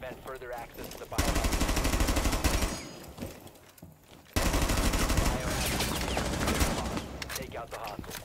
prevent further access to the biohazard. Biohazard. Take out the hostile.